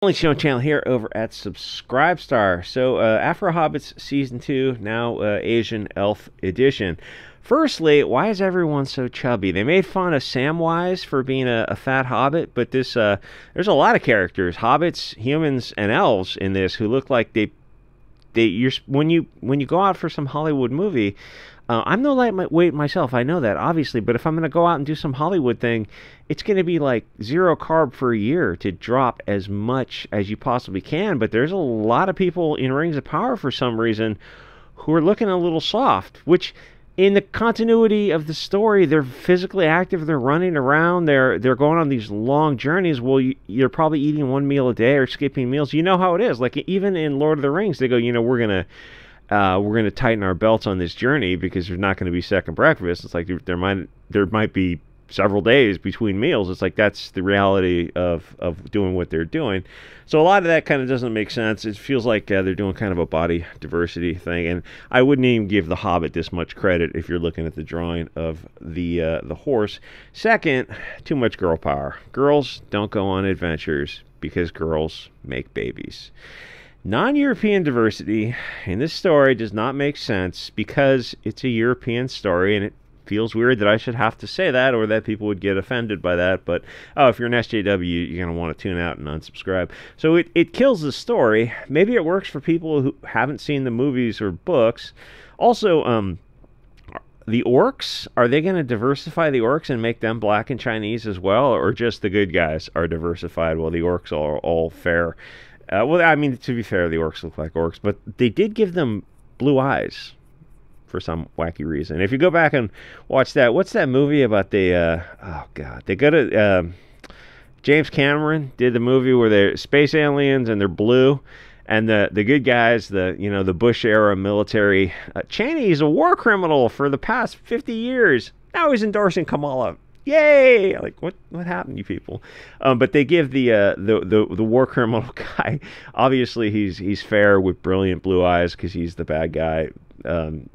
Only Show channel here over at Subscribestar. So, uh, Afro Hobbits Season 2, now uh, Asian Elf Edition. Firstly, why is everyone so chubby? They made fun of Samwise for being a, a fat hobbit, but this uh, there's a lot of characters, hobbits, humans, and elves in this who look like they they you're when you when you go out for some Hollywood movie, uh, I'm no lightweight myself. I know that obviously, but if I'm going to go out and do some Hollywood thing, it's going to be like zero carb for a year to drop as much as you possibly can. But there's a lot of people in Rings of Power for some reason who are looking a little soft, which in the continuity of the story, they're physically active. They're running around. They're they're going on these long journeys. Well, you, you're probably eating one meal a day or skipping meals. You know how it is. Like even in Lord of the Rings, they go, you know, we're gonna uh, we're going to tighten our belts on this journey because there's not going to be second breakfast. It's like there, there might there might be several days between meals. It's like that's the reality of of doing what they're doing. So a lot of that kind of doesn't make sense. It feels like uh, they're doing kind of a body diversity thing, and I wouldn't even give the Hobbit this much credit if you're looking at the drawing of the uh, the horse. Second, too much girl power. Girls don't go on adventures because girls make babies. Non European diversity in this story does not make sense because it's a European story and it feels weird that I should have to say that or that people would get offended by that. But oh, if you're an SJW, you're going to want to tune out and unsubscribe. So it, it kills the story. Maybe it works for people who haven't seen the movies or books. Also, um, the orcs are they going to diversify the orcs and make them black and Chinese as well, or just the good guys are diversified while the orcs are all fair? Uh, well, I mean, to be fair, the orcs look like orcs, but they did give them blue eyes for some wacky reason. If you go back and watch that, what's that movie about the? Uh, oh God, they go to uh, James Cameron did the movie where they're space aliens and they're blue, and the the good guys, the you know the Bush era military. Uh, Cheney is a war criminal for the past fifty years. Now he's endorsing Kamala yay! Like what what happened, you people? Um, but they give the, uh, the the the war criminal guy. Obviously, he's he's fair with brilliant blue eyes because he's the bad guy, um,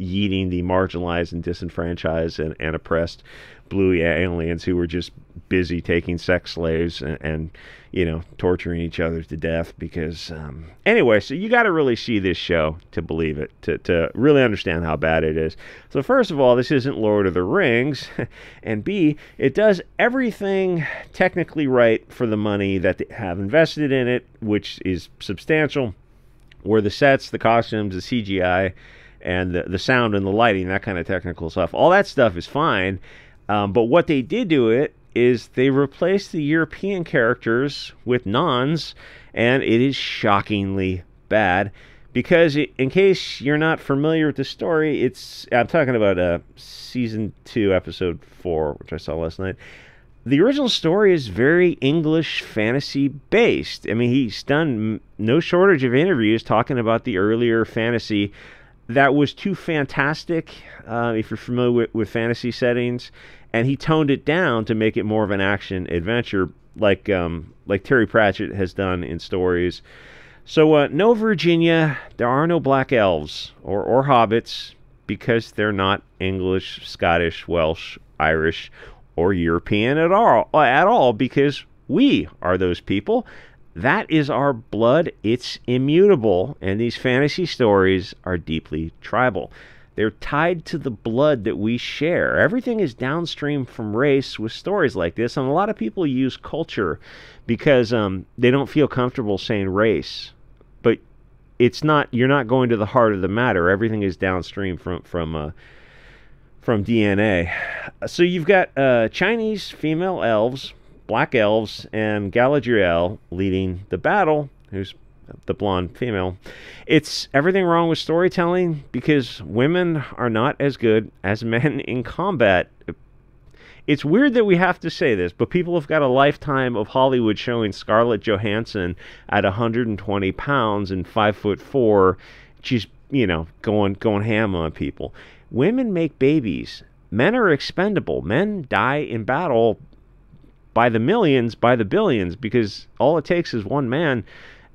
yeeting the marginalized and disenfranchised and, and oppressed blue aliens who were just busy taking sex slaves and, and you know torturing each other to death because um, anyway so you got to really see this show to believe it to, to really understand how bad it is. So first of all this isn't lord of the rings and b it does everything technically right for the money that they have invested in it which is substantial where the sets the costumes the cgi and the, the sound and the lighting that kind of technical stuff all that stuff is fine um, but what they did do it is they replaced the European characters with nons, and it is shockingly bad. Because in case you're not familiar with the story, it's I'm talking about uh, season two, episode four, which I saw last night. The original story is very English fantasy based. I mean, he's done no shortage of interviews talking about the earlier fantasy that was too fantastic. Uh, if you're familiar with, with fantasy settings, and he toned it down to make it more of an action adventure, like um, like Terry Pratchett has done in stories. So, uh, no Virginia. There are no black elves or or hobbits because they're not English, Scottish, Welsh, Irish, or European at all. At all, because we are those people. That is our blood. It's immutable, and these fantasy stories are deeply tribal. They're tied to the blood that we share. Everything is downstream from race with stories like this, and a lot of people use culture because um, they don't feel comfortable saying race. But it's not. You're not going to the heart of the matter. Everything is downstream from from uh, from DNA. So you've got uh, Chinese female elves, black elves, and Galadriel leading the battle, who's the blonde female. It's everything wrong with storytelling because women are not as good as men in combat. It's weird that we have to say this, but people have got a lifetime of Hollywood showing Scarlett Johansson at 120 pounds and five foot four. She's you know going going ham on people. Women make babies. Men are expendable. Men die in battle by the millions, by the billions, because all it takes is one man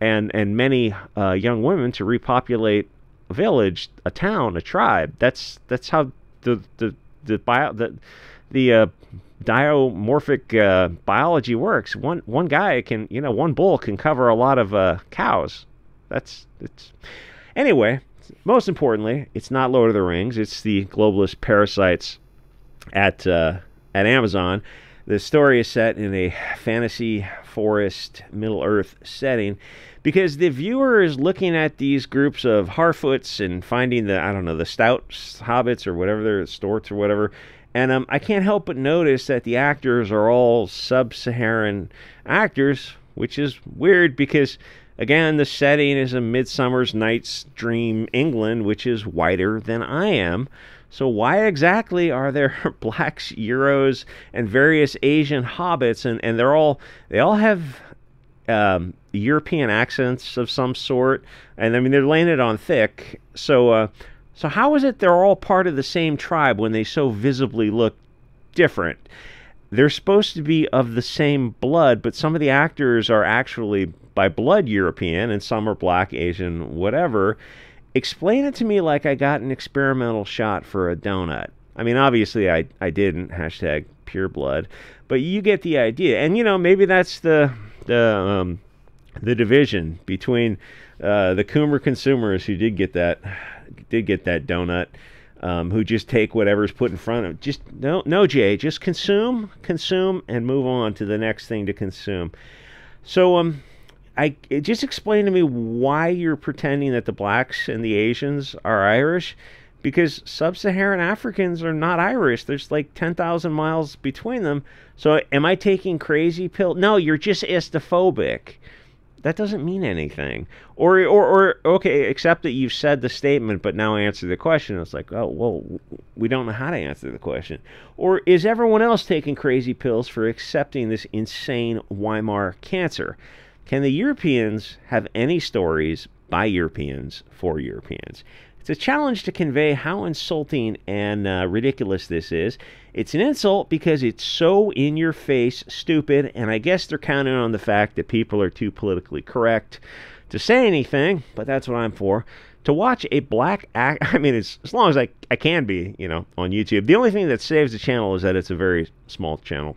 and and many uh, young women to repopulate a village, a town, a tribe. That's that's how the the the bio the the uh, diamorphic uh, biology works. One one guy can, you know, one bull can cover a lot of uh, cows. That's it's anyway. Most importantly, it's not Lord of the Rings. It's the globalist parasites at uh, at Amazon. The story is set in a fantasy forest, Middle Earth setting because the viewer is looking at these groups of Harfoots and finding the I don't know the stout hobbits or whatever they're storts or whatever, and um, I can't help but notice that the actors are all sub-Saharan actors, which is weird because again the setting is a Midsummer's Night's Dream England, which is whiter than I am. So why exactly are there blacks, Euros, and various Asian hobbits, and, and they're all they all have um, European accents of some sort, and I mean they're laying it on thick. So, uh, so how is it they're all part of the same tribe when they so visibly look different? They're supposed to be of the same blood, but some of the actors are actually by blood European, and some are black, Asian, whatever. Explain it to me like I got an experimental shot for a donut. I mean, obviously I I didn't hashtag pure blood, but you get the idea. And you know, maybe that's the the um, the division between uh, the Coomer consumers who did get that did get that donut, um, who just take whatever's put in front of them. Just no, no, Jay, just consume, consume, and move on to the next thing to consume. So, um, I just explain to me why you're pretending that the blacks and the Asians are Irish, because sub-Saharan Africans are not Irish. There's like 10,000 miles between them. So, am I taking crazy pill? No, you're just istophobic that doesn't mean anything. Or, or, or, okay, except that you've said the statement, but now answer the question. It's like, oh, well, we don't know how to answer the question. Or is everyone else taking crazy pills for accepting this insane Weimar cancer? Can the Europeans have any stories by Europeans for Europeans? It's a challenge to convey how insulting and uh, ridiculous this is. It's an insult because it's so in your face, stupid, and I guess they're counting on the fact that people are too politically correct to say anything, but that's what I'm for. To watch a black act, I mean, it's as long as I, I can be, you know, on YouTube. The only thing that saves the channel is that it's a very small channel.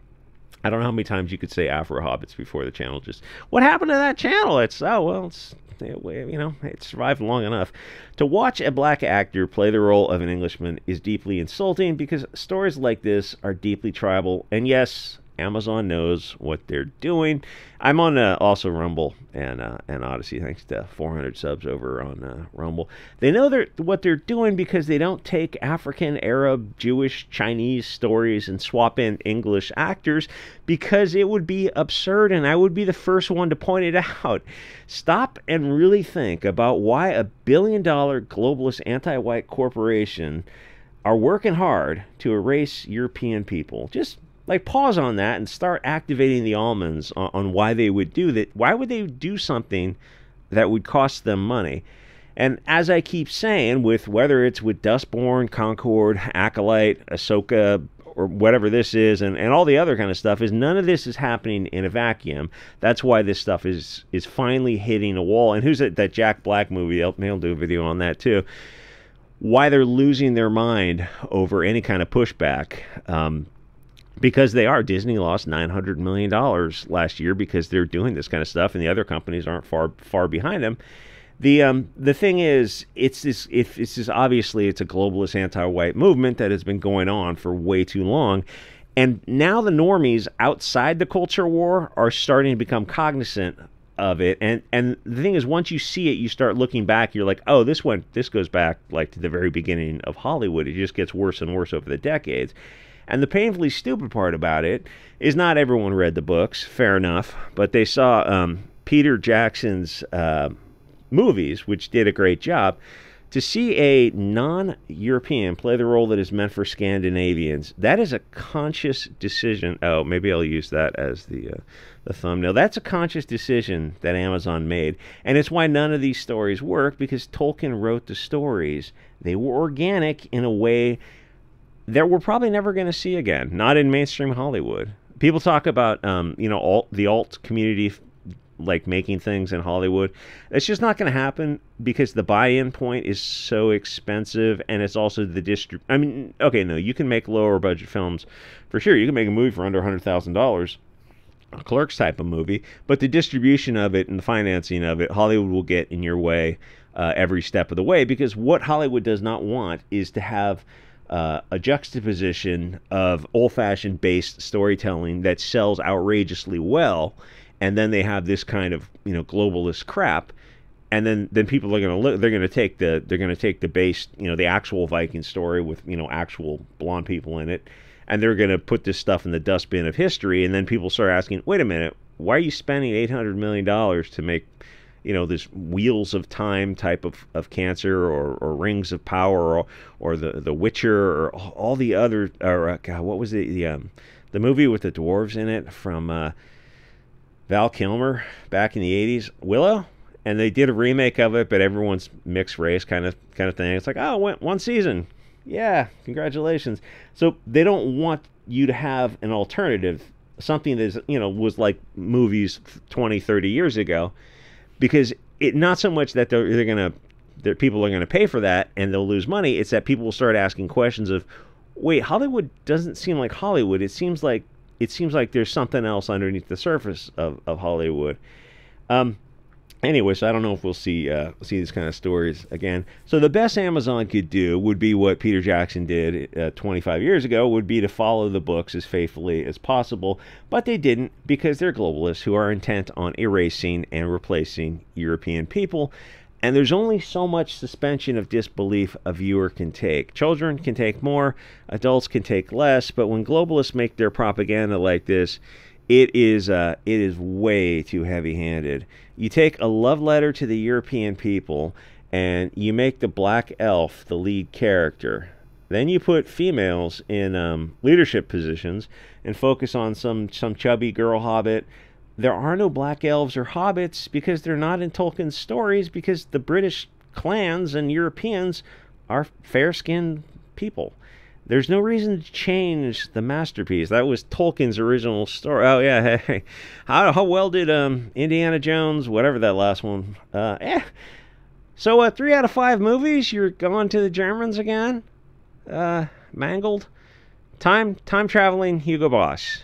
I don't know how many times you could say Afro Hobbits before the channel just, what happened to that channel? It's, oh, well, it's you know, it survived long enough. To watch a black actor play the role of an Englishman is deeply insulting because stories like this are deeply tribal. And yes, Amazon knows what they're doing. I'm on uh, also Rumble and uh, and Odysee, thanks to 400 subs over on uh, Rumble. They know they're, what they're doing because they don't take African, Arab, Jewish, Chinese stories and swap in English actors because it would be absurd, and I would be the first one to point it out. Stop and really think about why a billion dollar globalist anti white corporation are working hard to erase European people. Just like pause on that and start activating the almonds on, on, why they would do that. Why would they do something that would cost them money? And as I keep saying, with whether it's with Dustborn, Concord, Acolyte, Ahsoka, or whatever this is, and, and all the other kind of stuff, is none of this is happening in a vacuum. That's why this stuff is is finally hitting a wall. And who's it? That Jack Black movie? They'll, they'll do a video on that too. Why they're losing their mind over any kind of pushback. Um, because they are. Disney lost nine hundred million dollars last year because they're doing this kind of stuff, and the other companies aren't far far behind them. The um, the thing is, it's this. If it's this obviously it's a globalist anti-white movement that has been going on for way too long, and now the normies outside the culture war are starting to become cognizant of it. And and the thing is, once you see it, you start looking back. You're like, oh, this went. This goes back like to the very beginning of Hollywood. It just gets worse and worse over the decades. And the painfully stupid part about it is not everyone read the books, fair enough, but they saw um, Peter Jackson's uh, movies, which did a great job. To see a non European play the role that is meant for Scandinavians, that is a conscious decision. Oh, maybe I'll use that as the, uh, the thumbnail. That's a conscious decision that Amazon made. And it's why none of these stories work because Tolkien wrote the stories. They were organic in a way that we're probably never going to see again, not in mainstream Hollywood. People talk about, um, you know, alt, the alt community like making things in Hollywood. It's just not going to happen because the buy-in point is so expensive, and it's also the distrib. I mean, okay, no, you can make lower budget films for sure. You can make a movie for under hundred thousand dollars, a Clerks type of movie, but the distribution of it and the financing of it, Hollywood will get in your way uh, every step of the way because what Hollywood does not want is to have uh, a juxtaposition of old-fashioned based storytelling that sells outrageously well, and then they have this kind of you know globalist crap, and then then people are going to look. They're going to take the they're going to take the base you know the actual Viking story with you know actual blonde people in it, and they're going to put this stuff in the dustbin of history, and then people start asking, wait a minute, why are you spending eight hundred million dollars to make you know this wheels of time type of, of cancer or, or rings of power or, or the the witcher or all the other or uh, God, what was it? The um, the movie with the dwarves in it from uh, Val Kilmer back in the 80s Willow? And they did a remake of it but everyone's mixed race kind of kind of thing. It's like oh one, one season. Yeah congratulations. So they don't want you to have an alternative something that you know was like movies 20 30 years ago because it not so much that they're, they're gonna that people are gonna pay for that and they'll lose money. It's that people will start asking questions of, wait, Hollywood doesn't seem like Hollywood. It seems like it seems like there's something else underneath the surface of, of Hollywood. Um, anyway, so I don't know if we'll see uh, see these kind of stories again. So the best Amazon could do would be what Peter Jackson did uh, 25 years ago, would be to follow the books as faithfully as possible. But they didn't because they're globalists who are intent on erasing and replacing European people. And there's only so much suspension of disbelief a viewer can take. Children can take more, adults can take less, but when globalists make their propaganda like this, it is uh, it is way too heavy-handed. You take a love letter to the European people, and you make the black elf the lead character. Then you put females in um, leadership positions and focus on some some chubby girl hobbit. There are no black elves or hobbits because they're not in Tolkien's stories because the British clans and Europeans are fair-skinned people. There's no reason to change the masterpiece. That was Tolkien's original story. Oh yeah, hey, how how well did um Indiana Jones, whatever that last one? Uh, eh. So uh, three out of five movies, you're going to the Germans again? Uh, mangled. Time time traveling Hugo Boss.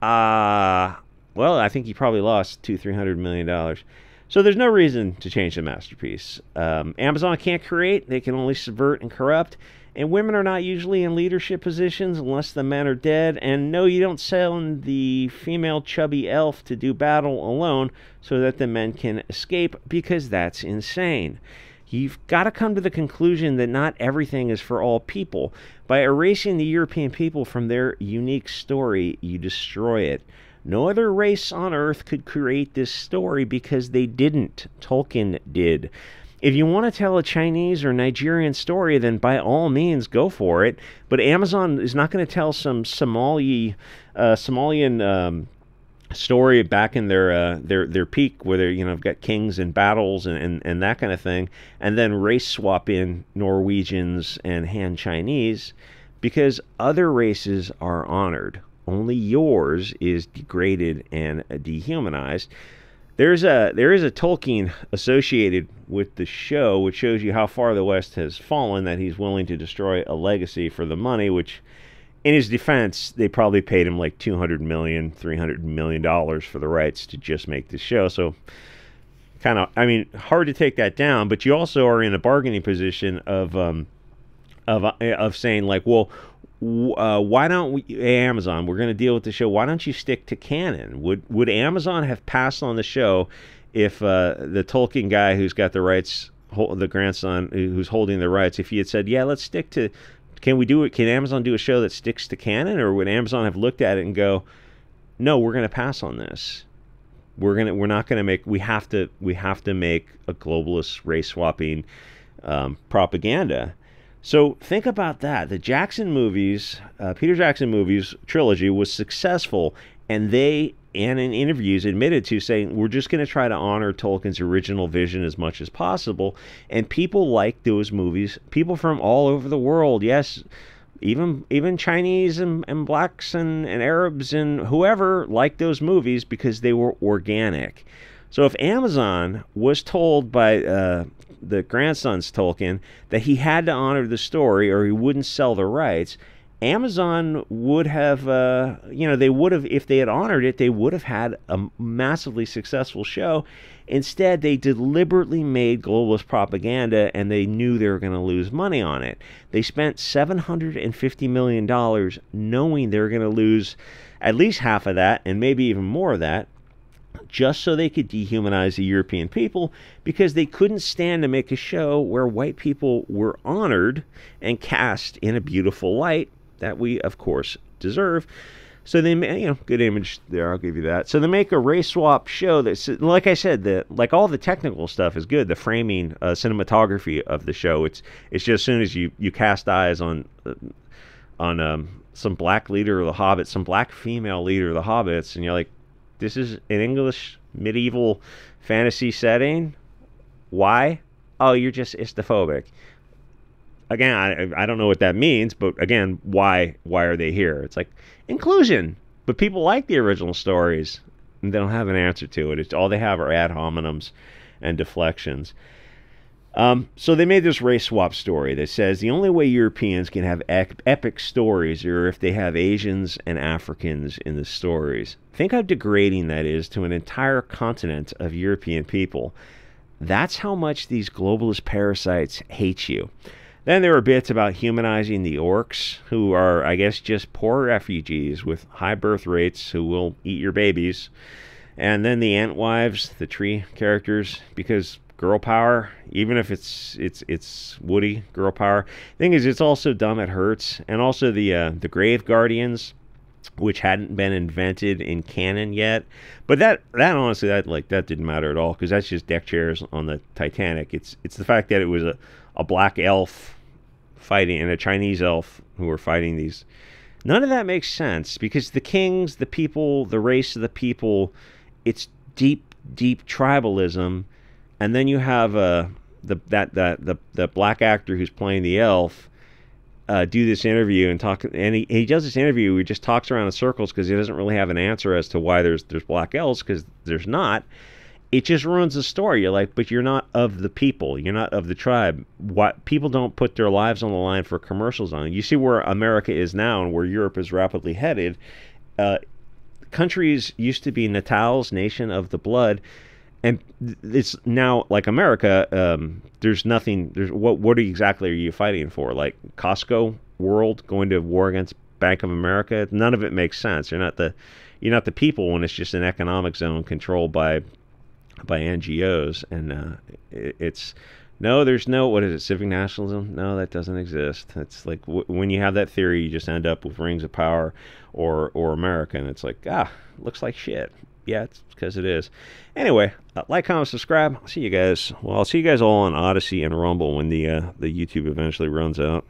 Uh well, I think he probably lost two three hundred million dollars. So there's no reason to change the masterpiece. Um, Amazon can't create; they can only subvert and corrupt. And women are not usually in leadership positions unless the men are dead. And no, you don't send the female chubby elf to do battle alone so that the men can escape because that's insane. You've got to come to the conclusion that not everything is for all people. By erasing the European people from their unique story, you destroy it. No other race on Earth could create this story because they didn't. Tolkien did. If you want to tell a Chinese or Nigerian story, then by all means go for it. But Amazon is not going to tell some Somali, uh, Somalian um, story back in their uh, their their peak, where they you know got kings and battles and, and, and that kind of thing, and then race swap in Norwegians and Han Chinese, because other races are honored. Only yours is degraded and dehumanized. There's a there is a Tolkien associated with the show, which shows you how far the West has fallen. That he's willing to destroy a legacy for the money. Which, in his defense, they probably paid him like 200 million, 300 million dollars for the rights to just make this show. So, kind of, I mean, hard to take that down. But you also are in a bargaining position of um, of of saying like, well, uh, why don't we Amazon? We're going to deal with the show. Why don't you stick to canon? Would would Amazon have passed on the show if uh, the Tolkien guy who's got the rights, the grandson who's holding the rights, if he had said, "Yeah, let's stick to," can we do it? Can Amazon do a show that sticks to canon, or would Amazon have looked at it and go, "No, we're going to pass on this. We're gonna we're not going to make. We have to we have to make a globalist race swapping um, propaganda." So think about that. The Jackson movies, uh, Peter Jackson movies trilogy was successful, and they, and in interviews, admitted to saying we're just going to try to honor Tolkien's original vision as much as possible. And people like those movies. People from all over the world. Yes, even even Chinese and, and blacks and, and Arabs and whoever liked those movies because they were organic. So if Amazon was told by uh, the grandson's Tolkien that he had to honor the story or he wouldn't sell the rights, Amazon would have, uh, you know, they would have, if they had honored it, they would have had a massively successful show. Instead, they deliberately made globalist propaganda and they knew they were going to lose money on it. They spent $750 million knowing they were going to lose at least half of that and maybe even more of that just so they could dehumanize the European people because they couldn't stand to make a show where white people were honored and cast in a beautiful light that we, of course, deserve. So they, you know, good image there. I'll give you that. So they make a race swap show that's, like I said, the like all the technical stuff is good. The framing, uh, cinematography of the show, it's it's just as soon as you you cast eyes on uh, on um, some black leader of the Hobbits, some black female leader of the Hobbits, and you're like, this is an English medieval fantasy setting. Why? Oh, you're just istophobic again, I, I don't know what that means, but again, why why are they here? It's like inclusion, but people like the original stories, and they don't have an answer to it. It's all they have are ad hominems and deflections. Um, so they made this race swap story that says the only way Europeans can have ep- epic stories are if they have Asians and Africans in the stories. Think how degrading that is to an entire continent of European people. That's how much these globalist parasites hate you. Then there were bits about humanizing the orcs, who are, I guess, just poor refugees with high birth rates who will eat your babies. And then the Entwives, the tree characters, because girl power, even if it's it's it's Woody girl power. Thing is, it's also dumb. It hurts, and also the uh, the grave guardians, which hadn't been invented in canon yet. But that that honestly, that like that didn't matter at all because that's just deck chairs on the Titanic. It's it's the fact that it was a a black elf fighting and a Chinese elf who were fighting these. None of that makes sense because the kings, the people, the race of the people, it's deep, deep tribalism, and then you have uh, the that that the the black actor who's playing the elf. Uh, do this interview and talk, and he, he does this interview. He just talks around in circles because he doesn't really have an answer as to why there's there's black elves because there's not it just ruins the story. You're like, but you're not of the people. You're not of the tribe. What people don't put their lives on the line for commercials on. You see where America is now and where Europe is rapidly headed. Uh, countries used to be Natal's nation of the blood, and it's now like America. Um, there's nothing. There's what? What exactly are you fighting for? Like Costco World going to war against Bank of America? None of it makes sense. You're not the you're not the people when it's just an economic zone controlled by by NGOs, and uh, it, it's no, there's no what is it, civic nationalism? No, that doesn't exist. It's like w- when you have that theory, you just end up with rings of power or or America, and it's like ah, looks like shit. Yeah, it's because it is. Anyway, uh, like, comment, subscribe. I'll see you guys. Well, I'll see you guys all on Odysee and Rumble when the uh, the YouTube eventually runs out.